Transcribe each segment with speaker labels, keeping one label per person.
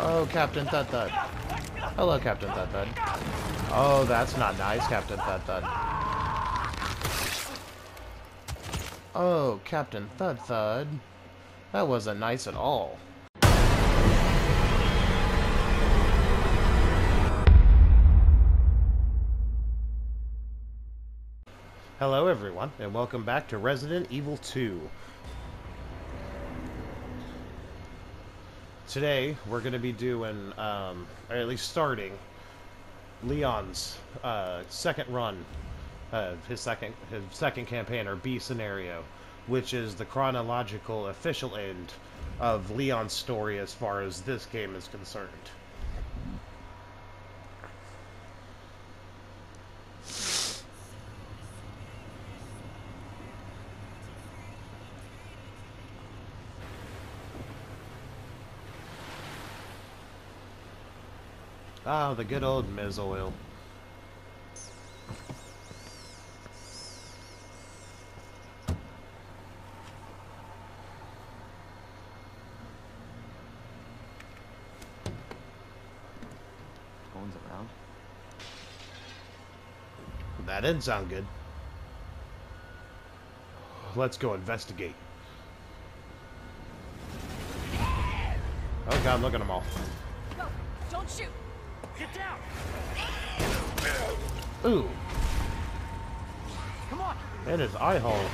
Speaker 1: Oh, Captain Thud Thud. Hello, Captain Thud Thud. Oh, that's not nice, Captain Thud Thud. Oh, Captain Thud Thud. That wasn't nice at all. Hello everyone, and welcome back to Resident Evil 2. Today, we're going to be doing, um, or at least starting, Leon's uh, second run, uh, his second his second campaign, or B scenario, which is the chronological official end of Leon's story as far as this game is concerned. Ah, the good old Ms. Oil.
Speaker 2: Phone's around.
Speaker 1: That didn't sound good. Let's go investigate. Oh god, look at them all.
Speaker 3: Go! Don't shoot!
Speaker 4: Get down!
Speaker 1: Ooh,
Speaker 4: Come on!
Speaker 1: in his eye hole.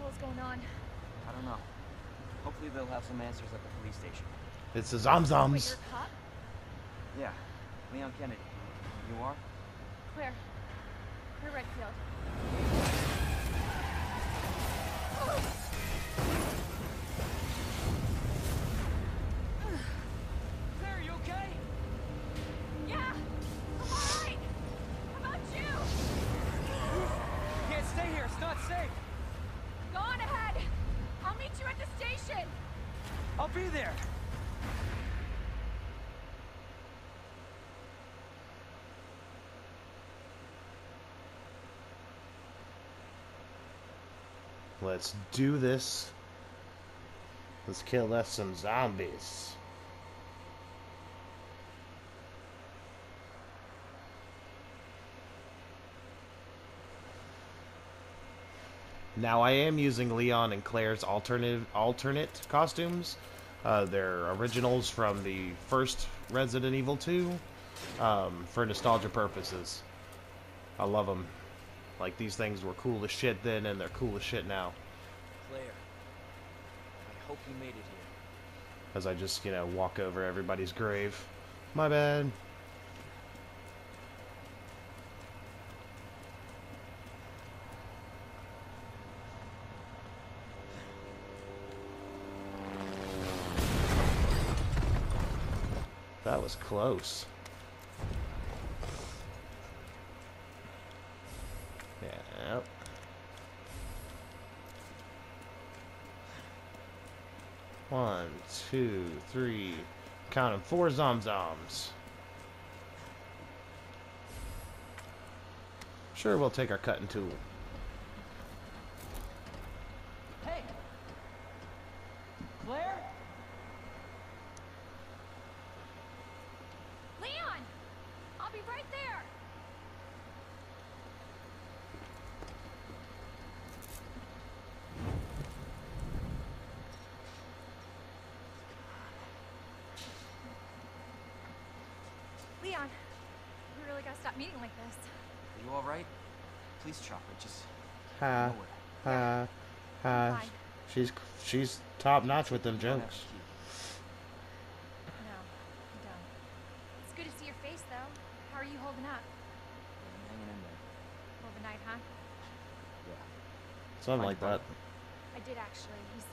Speaker 3: What's going on?
Speaker 2: I don't know. Hopefully they'll have some answers at the police station.
Speaker 1: It's the
Speaker 3: Wait,
Speaker 1: Zomzoms.
Speaker 3: you're a cop?
Speaker 2: Yeah, Leon Kennedy. You are?
Speaker 3: Claire. Claire Redfield. Station!
Speaker 4: I'll be there.
Speaker 1: Let's do this. Let's kill us some zombies. Now I am using Leon and Claire's alternate alternate costumes. Uh, they're originals from the first Resident Evil 2 um, for nostalgia purposes. I love them. Like these things were cool as shit then, and they're cool as shit now.
Speaker 4: Claire, I hope you made it here.
Speaker 1: As I just, you know, walk over everybody's grave. My bad. That was close. Yep. One, two, three. Counting four zomzoms. Sure, we'll take our cutting tool.
Speaker 4: Hey! Claire?
Speaker 3: Leon! I'll be right there! Leon, we really gotta stop meeting like this.
Speaker 2: Are you alright? Police chopper, just
Speaker 1: Ha,
Speaker 2: nowhere.
Speaker 1: ha, ha. She's she's top notch with them
Speaker 2: You
Speaker 1: jokes.
Speaker 3: No, I don't. It's good to see your face, though. How are you holding up?
Speaker 2: I'm hanging in there.
Speaker 3: Overnight, huh?
Speaker 2: Yeah.
Speaker 1: Something like that.
Speaker 3: I did actually. He's.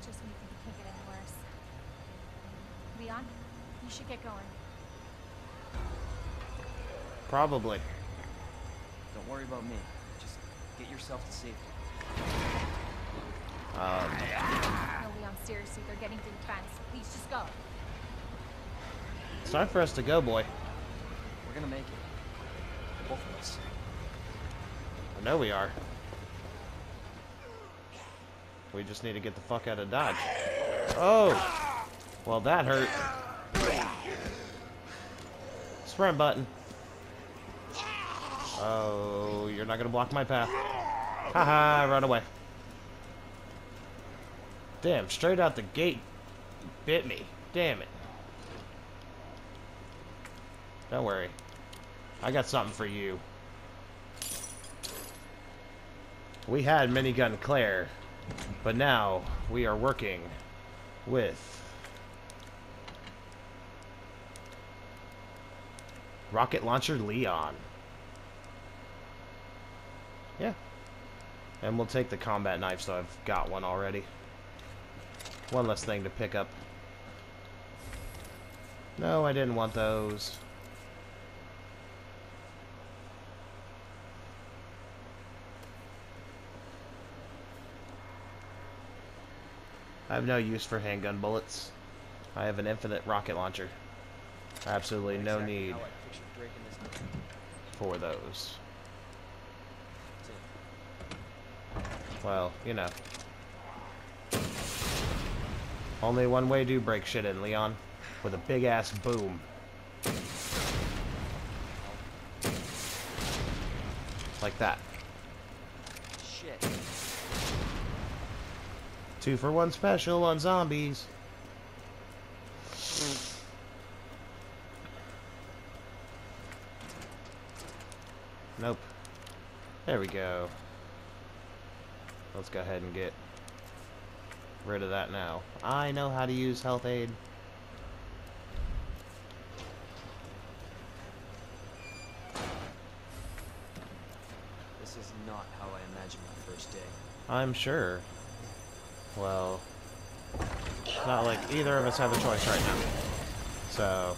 Speaker 3: Just when you think it can't get any worse. Leon, you should get going.
Speaker 1: Probably.
Speaker 2: Don't worry about me. Just get yourself to safety.
Speaker 1: Um,
Speaker 3: No, Leon, seriously, they're getting through the fence. Please, just go.
Speaker 1: it's time for us to go, boy.
Speaker 2: We're gonna make it. Both of us.
Speaker 1: I know we are. We just need to get the fuck out of Dodge. Oh! Well, that hurt. Sprint button. Oh, you're not gonna block my path. Haha, run away. Damn, straight out the gate. Bit me. Damn it. Don't worry. I got something for you. We had Minigun Claire, but now we are working with Rocket Launcher Leon. And we'll take the combat knife, so I've got one already. One less thing to pick up. No, I didn't want those. I have no use for handgun bullets. I have an infinite rocket launcher. Absolutely no need
Speaker 4: how I pictured breaking this down.
Speaker 1: for those.
Speaker 4: That's it.
Speaker 1: Well, you know. Only one way to break shit in, Leon. With a big ass boom. Like that.
Speaker 4: Shit.
Speaker 1: Two for one special on zombies. Nope. There we go. Let's go ahead and get rid of that now. I know how to use health aid.
Speaker 4: This is not how I imagined my first day.
Speaker 1: I'm sure. Well, not like either of us have a choice right now. So,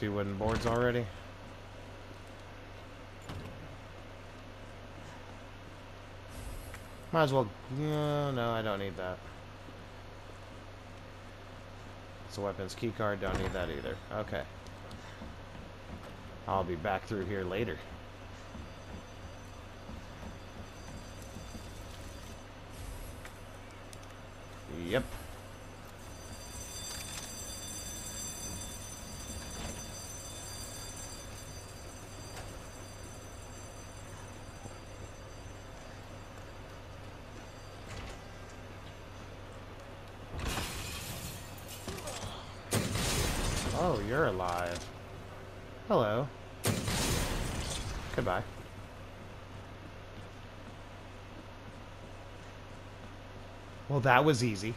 Speaker 1: two wooden boards already. Might as well. No, no, I don't need that. It's a weapons keycard. Don't need that either. Okay. I'll be back through here later. Oh, you're alive. Hello. Goodbye. Well, that was easy.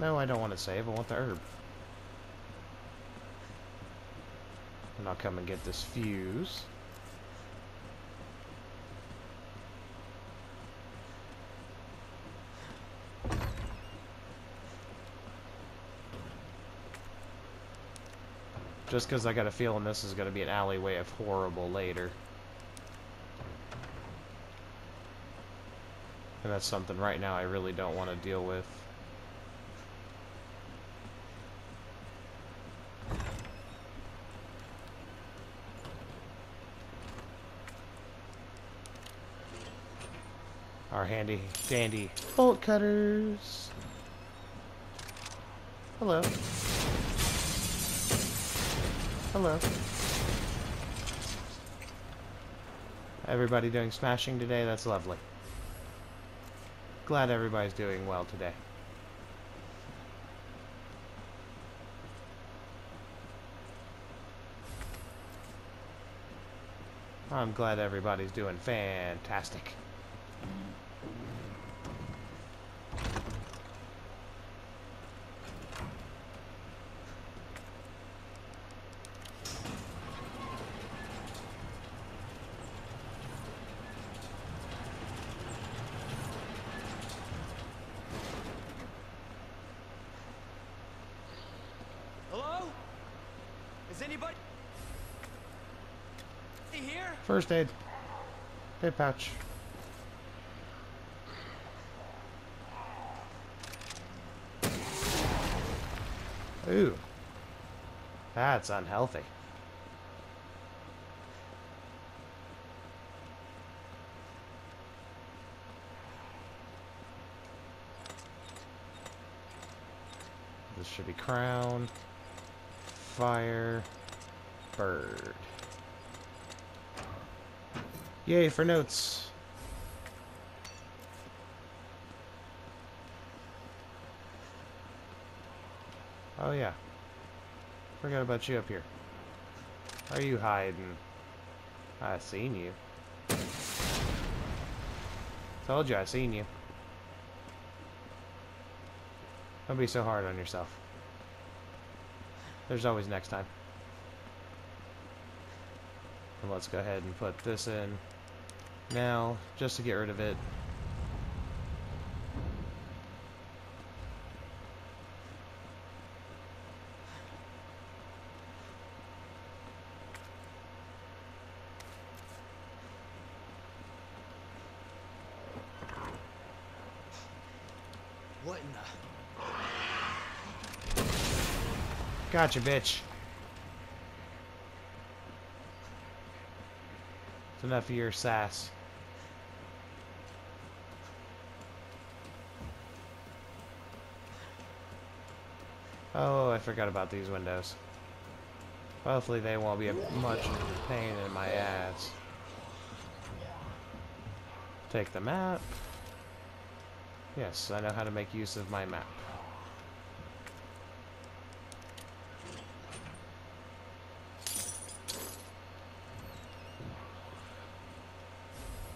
Speaker 1: No, I don't want to save. I want the herb. And I'll come and get this fuse. Just because I got a feeling this is going to be an alleyway of horrible later. And that's something right now I really don't want to deal with. Our handy dandy bolt cutters. Hello. Hello. Everybody doing smashing today? That's lovely. Glad everybody's doing well today. I'm glad everybody's doing fantastic. First aid. Hey, patch. Ooh. That's unhealthy. This should be crown, fire, bird. Yay for notes. Oh yeah. Forgot about you up here. Are you hiding? I seen you. Told you I seen you. Don't be so hard on yourself. There's always next time. And let's go ahead and put this in now, just to get rid of it.
Speaker 4: What in the?
Speaker 1: Gotcha, bitch. Enough of your sass. Oh, I forgot about these windows. Hopefully they won't be a much pain in my ass. Take the map. Yes, I know how to make use of my map.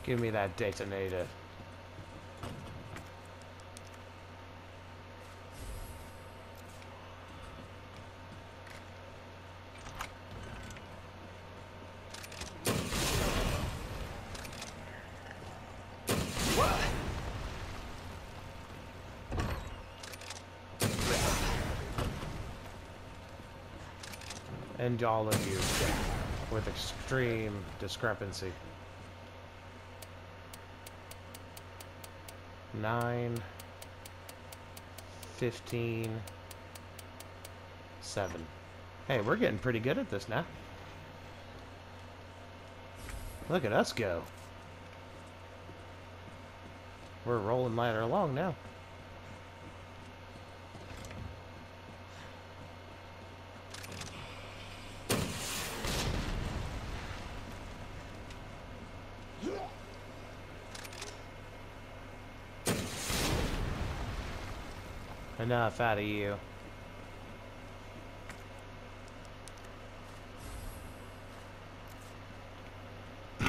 Speaker 1: Give me that detonator. And all of you with extreme discrepancy. Nine, fifteen, seven. Hey, we're getting pretty good at this now. Look at us go. We're rolling ladder along now. Enough out of you.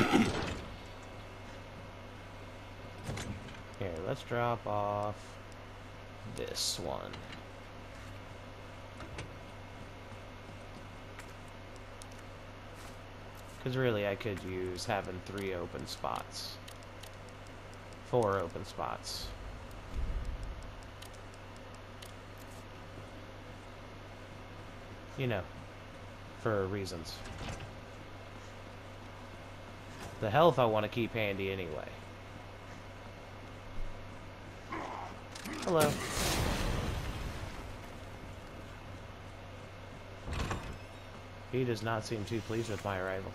Speaker 1: Here, let's drop off this one. Because really, I could use having three open spots. Four open spots. You know, for reasons. The health I want to keep handy anyway. Hello. He does not seem too pleased with my arrival.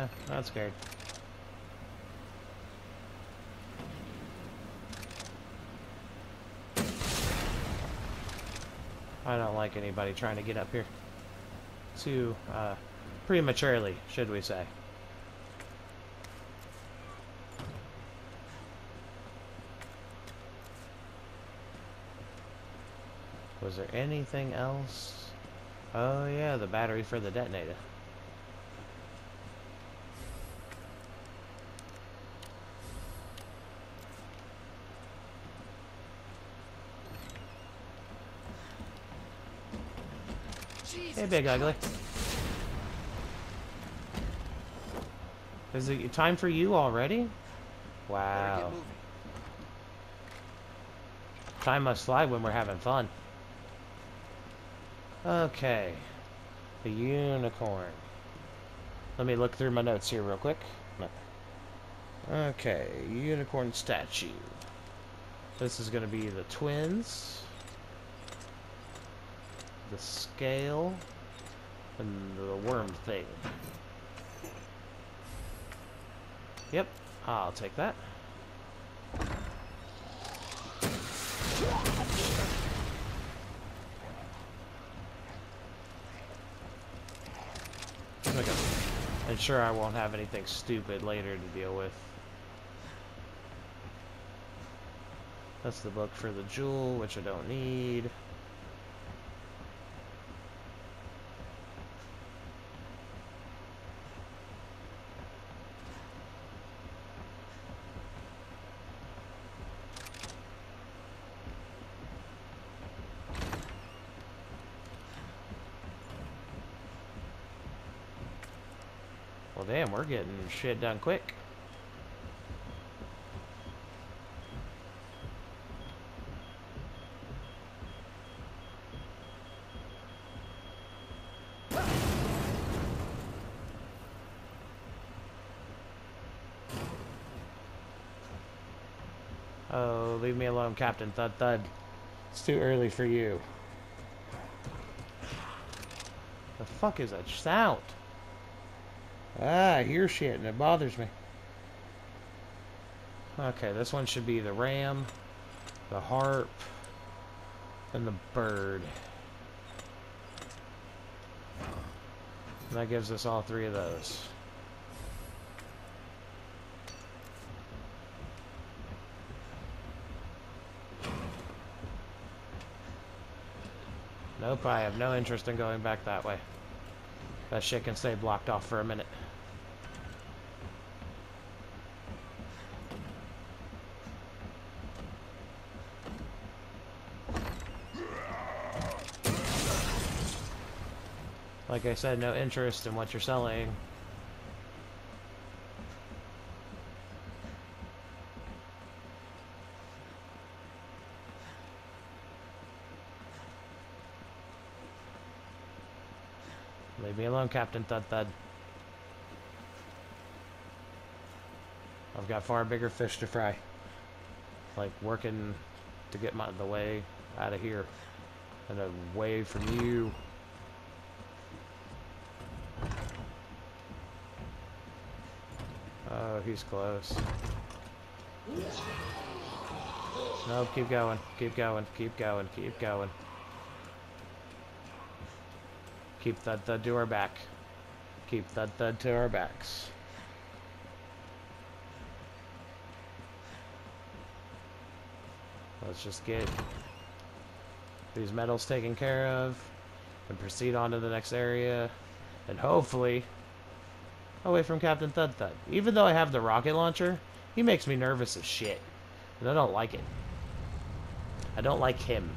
Speaker 1: Yeah, not scared. I don't like anybody trying to get up here. Too, uh, prematurely, should we say. Was there anything else? Oh yeah, the battery for the detonator. Hey, Big Ugly. Is it time for you already? Wow. Time must fly when we're having fun. Okay. The unicorn. Let me look through my notes here real quick. Okay, unicorn statue. This is going to be the twins. The scale. And the worm thing. Yep, I'll take that. Okay. And sure I won't have anything stupid later to deal with. That's the book for the jewel, which I don't need. Well, damn, we're getting shit done quick. Oh, leave me alone, Captain Thud Thud. It's too early for you. The fuck is that sound? Ah, I hear shit and it bothers me. Okay, this one should be the ram, the harp, and the bird. And that gives us all three of those. Nope, I have no interest in going back that way. That shit can stay blocked off for a minute. Like I said, no interest in what you're selling. Leave me alone, Captain Thud Thud. I've got far bigger fish to fry. Like working to get my the way out of here and away from you. Oh, he's close. No, keep going, keep going, keep going, keep going. Keep thud thud to our back. Keep thud thud to our backs. Let's just get these medals taken care of and proceed on to the next area and hopefully away from Captain Thud Thud. Even though I have the rocket launcher, he makes me nervous as shit. And I don't like it. I don't like him.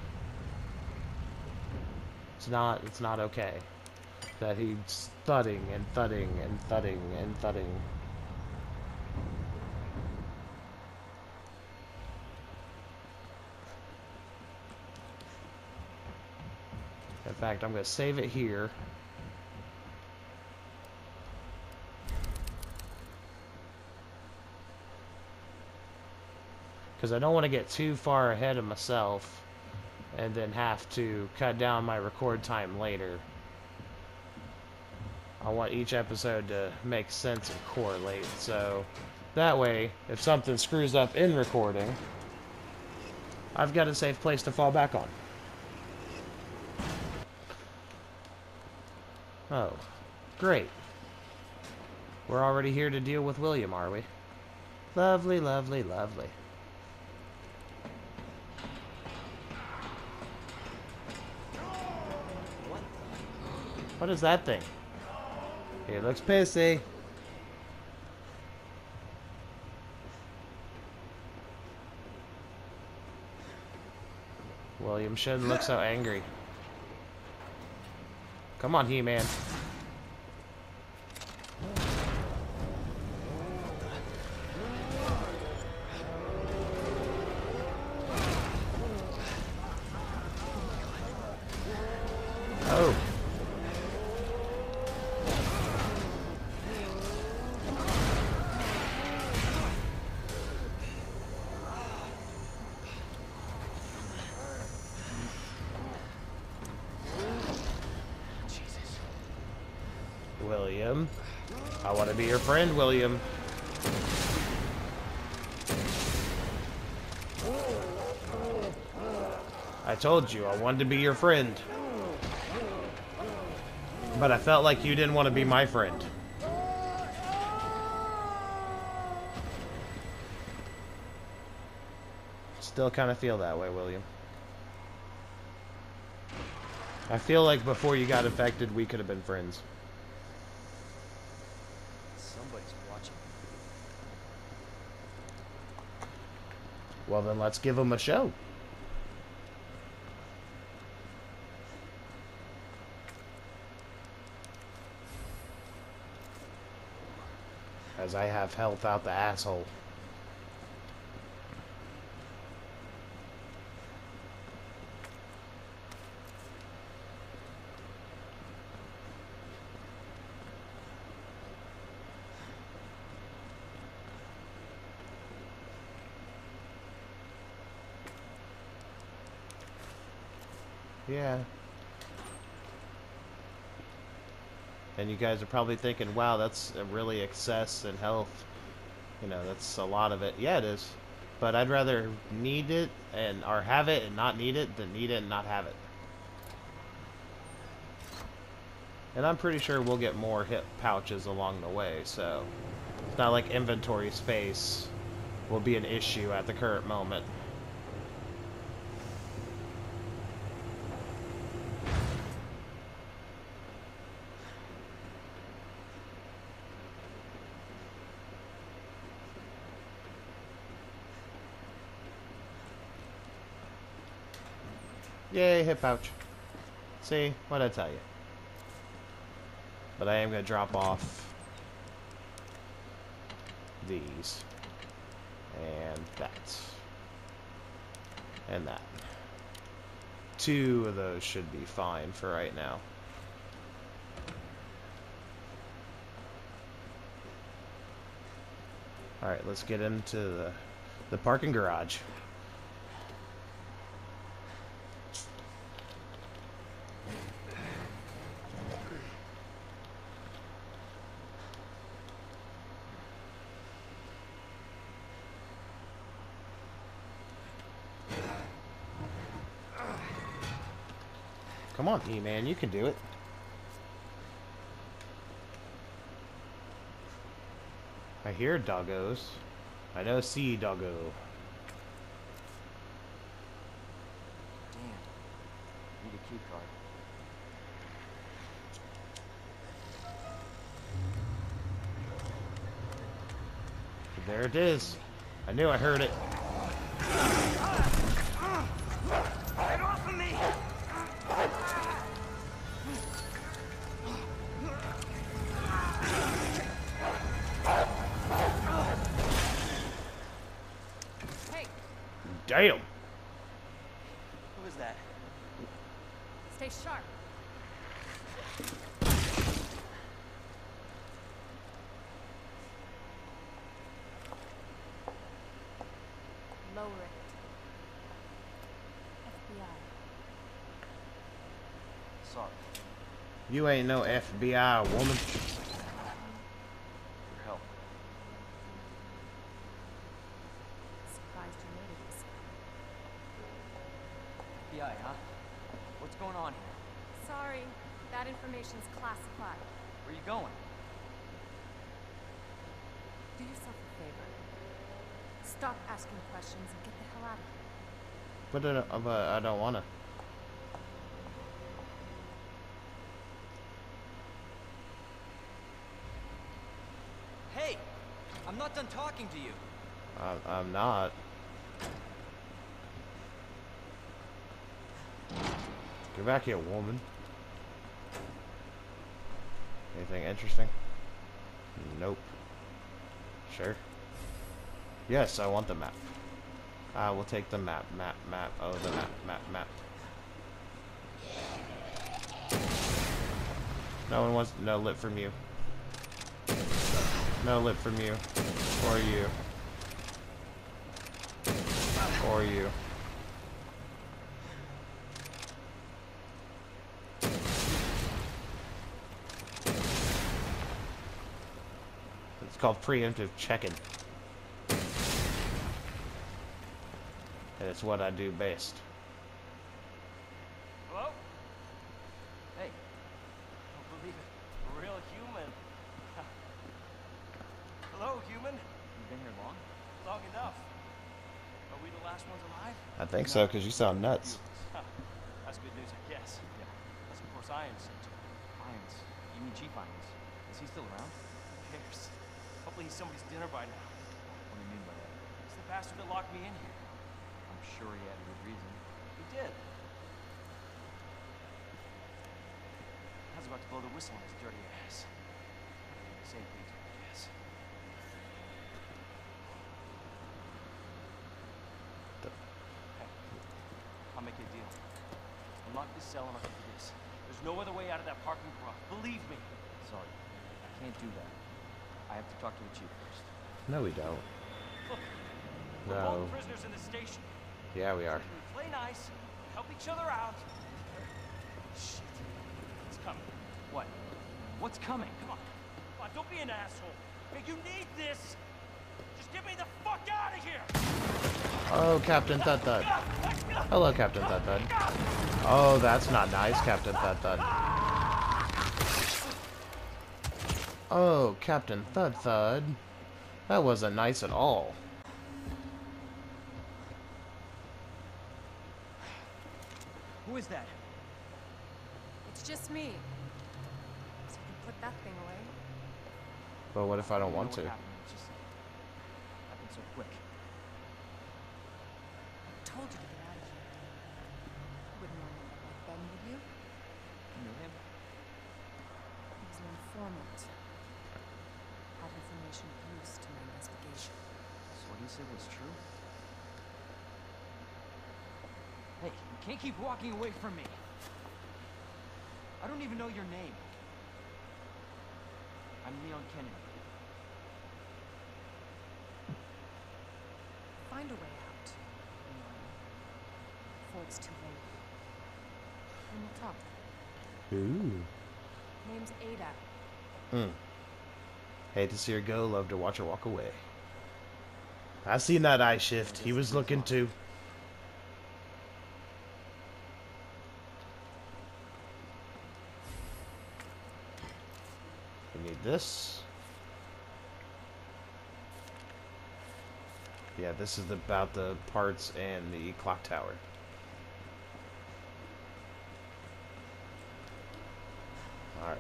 Speaker 1: It's not it's not okay. That he's thudding and thudding and thudding and thudding. In fact, I'm going to save it here. Because I don't want to get too far ahead of myself and then have to cut down my record time later. I want each episode to make sense and correlate, so that way, if something screws up in recording, I've got a safe place to fall back on. Oh, great. We're already here to deal with William, are we? Lovely, lovely, lovely.
Speaker 4: What
Speaker 1: is that thing? It looks pissy. William shouldn't look so angry. Come on, He-Man. William. I want to be your friend, William. I told you, I wanted to be your friend. But I felt like you didn't want to be my friend. Still kind of feel that way, William. I feel like before you got infected, we could have been friends.
Speaker 4: Somebody's watching.
Speaker 1: Well, then let's give them a show. As I have health out the asshole. Yeah. And you guys are probably thinking, wow, that's a really excess in health. You know, that's a lot of it. Yeah, it is. But I'd rather need it and or have it and not need it than need it and not have it. And I'm pretty sure we'll get more hip pouches along the way, so it's not like inventory space will be an issue at the current moment. Yay, hip pouch. See, what'd I tell you? But I am going to drop off these. And that. And that. Two of those should be fine for right now. Alright, let's get into the, the parking garage. On, E-Man, you can do it. I hear doggos. I know see doggo.
Speaker 2: Damn. Need a key card.
Speaker 1: There it is. I knew I heard it.
Speaker 3: Ah!
Speaker 1: Damn.
Speaker 2: Who is that?
Speaker 3: stay sharp. Lower it. FBI.
Speaker 2: Sorry.
Speaker 1: You ain't no FBI woman.
Speaker 2: Your help.
Speaker 3: Surprised you made it this far.
Speaker 2: FBI, huh? What's going on here?
Speaker 3: Sorry, that information's classified.
Speaker 2: Where you going?
Speaker 3: Do yourself a favor. Stop asking questions and get the hell out of here.
Speaker 1: But I don't, uh, but I don't wanna.
Speaker 4: Hey! I'm not done talking to you.
Speaker 1: I, I'm not. Get back here, woman. Anything interesting? Nope. Sure. Yes, I want the map. Uh, I will take the map, map, map. Oh, the map, map, map. No one wants no lip from you. No lip from you. Or you. Or you. It's called preemptive checking. And it's what I do best.
Speaker 2: Hello? Hey. Don't believe it. A real human. Hello, human. You been here long? Long enough. Are we the last ones alive?
Speaker 1: I think so, because you sound nuts.
Speaker 2: That's good news, I guess. Yeah. That's of course Irons. Irons? You mean Chief Irons? Is he still around? Who cares? Hopefully he's somebody's dinner by now. What do you mean by that? He's the bastard that locked me in here. I'm sure he had a good reason. He did. I was about to blow the whistle on his dirty ass. Same thing, I guess. Hey, I'll make you a deal. Unlock this cell and I'll give you this. There's no other way out of that parking garage. Believe me. Sorry. I can't do that. I have to talk to the chief first.
Speaker 1: No, we don't.
Speaker 2: Look, we're all
Speaker 1: No.
Speaker 2: prisoners in the station.
Speaker 1: Yeah, we are.
Speaker 2: We play nice, help each other out. Shit. It's coming. What? What's coming? Come on. Come on, don't be an asshole. Hey, you need this. Just get me the fuck out of here.
Speaker 1: Oh, Captain Thud Thud. Hello, Captain Thud Thud. Oh, that's not nice, Captain Thud Thud. Oh, Captain Thud Thud. That wasn't nice at all.
Speaker 2: Who is that?
Speaker 3: It's just me. So you can put that thing away.
Speaker 1: But what if I don't want to?
Speaker 2: happened. It just happened so quick.
Speaker 3: I told you to get out of here. You wouldn't want to like Ben, would you?
Speaker 2: You knew him?
Speaker 3: He was an informant. Had information of use to my investigation.
Speaker 2: So what he said was true? Hey, you can't keep walking away from me. I don't even know your name. I'm Leon Kennedy.
Speaker 3: Find a way out. Leon. Before it's too late. And we'll talk.
Speaker 1: Ooh.
Speaker 3: Name's Ada.
Speaker 1: Hmm. Hate to see her go, love to watch her walk away. I seen that eye shift. He was looking too. This. Yeah, this is about the parts and the clock tower. Alright.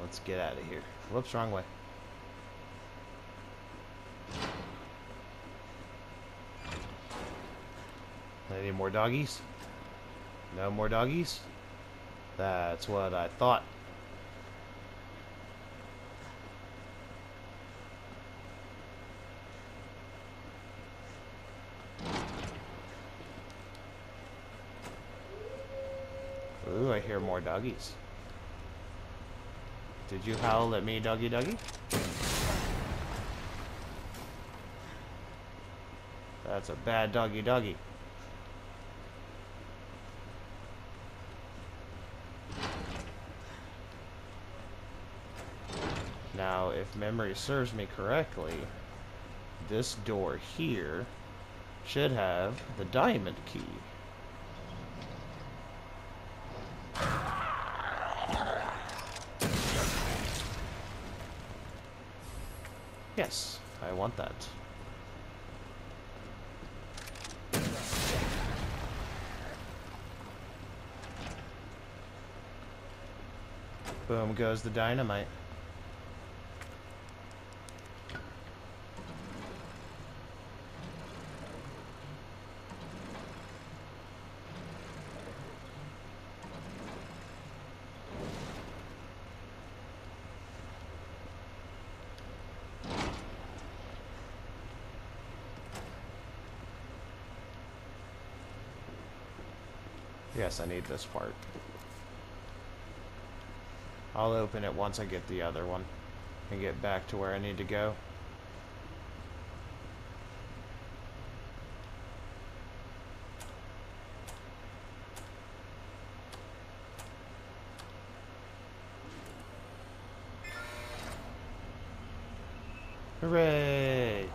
Speaker 1: Let's get out of here. Whoops, wrong way. Any more doggies? No more doggies? That's what I thought. Ooh, I hear more doggies. Did you howl at me, doggy doggy? That's a bad doggy doggy. Now, if memory serves me correctly, this door here should have the diamond key. Yes, I want that. Boom goes the dynamite. Yes, I need this part. I'll open it once I get the other one and get back to where I need to go. Hooray!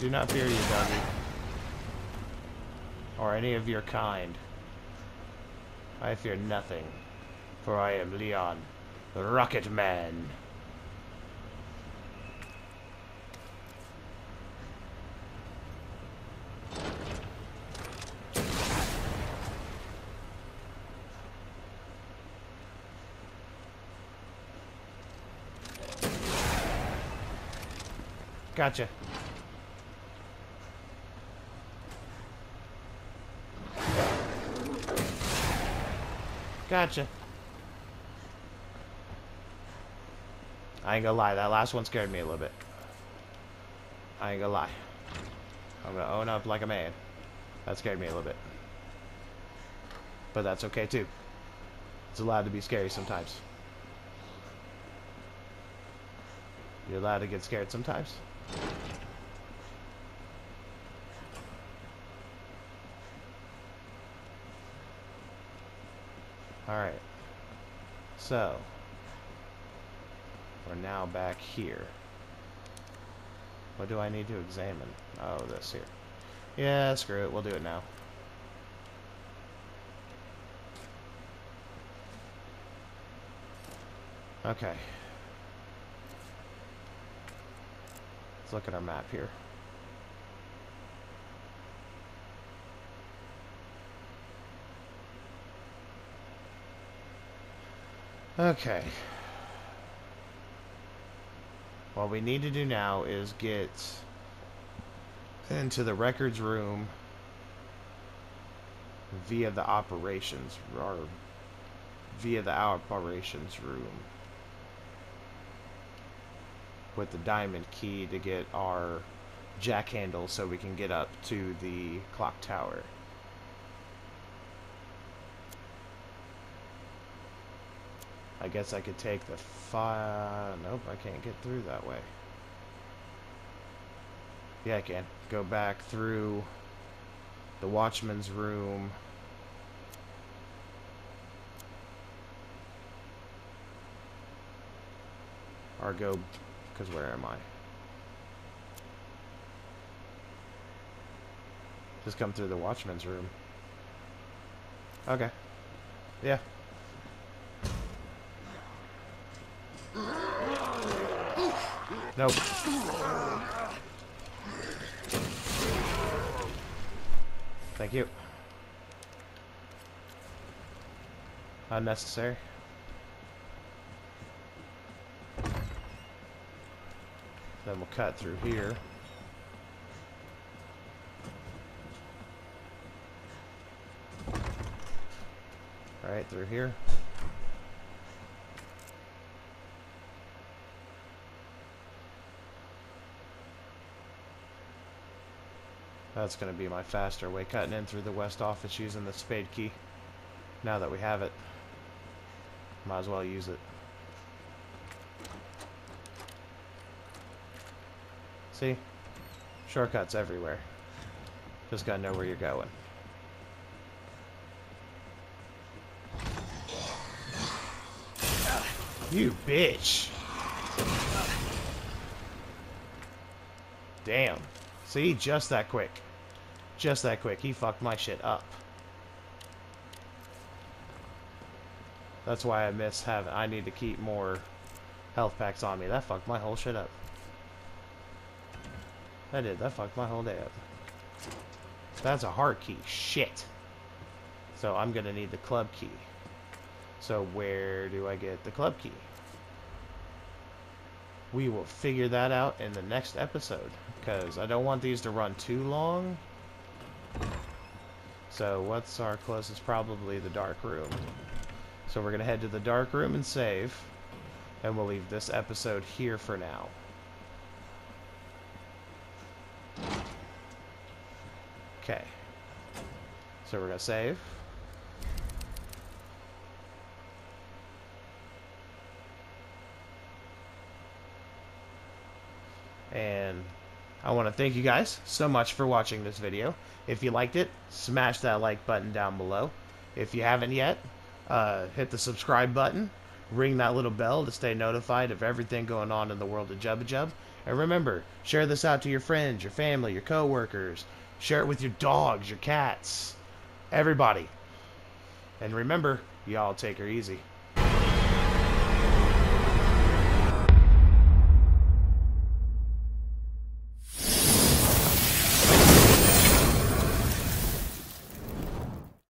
Speaker 1: Do not fear you, doggy. Or any of your kind. I fear nothing, for I am Leon, the Rocket Man. Gotcha. Gotcha. I ain't gonna lie, that last one scared me a little bit. I ain't gonna lie. I'm gonna own up like a man. That scared me a little bit. But that's okay too. It's allowed to be scary sometimes. You're allowed to get scared sometimes. Alright. So. We're now back here. What do I need to examine? Oh, this here. Yeah, screw it. We'll do it now. Okay. Let's look at our map here. Okay. What we need to do now is get into the records room via the operations or via the operations room with the diamond key to get our jack handle so we can get up to the clock tower. I guess I could take the fire. Nope, I can't get through that way. Yeah, I can. Go back through the watchman's room. Or go, because where am I? Just come through the watchman's room. Okay. Yeah. Nope. Thank you. Unnecessary. Then we'll cut through here. Right through here. That's going to be my faster way, cutting in through the west office using the spade key. Now that we have it, might as well use it. See? Shortcuts everywhere. Just gotta know where you're going. You bitch! Damn. See? Just that quick. Just that quick. He fucked my shit up. That's why I miss having... I need to keep more health packs on me. That fucked my whole shit up. That did. That fucked my whole day up. That's a heart key. Shit. So I'm going to need the club key. So where do I get the club key? We will figure that out in the next episode. Because I don't want these to run too long. So what's our closest? Probably the dark room. So we're going to head to the dark room and save. And we'll leave this episode here for now. Okay. So we're gonna save. And I want to thank you guys so much for watching this video. If you liked it, smash that like button down below. If you haven't yet, uh, hit the subscribe button. Ring that little bell to stay notified of everything going on in the world of Jubba Jubb. And remember, share this out to your friends, your family, your coworkers. Share it with your dogs, your cats, everybody. And remember, y'all take her easy.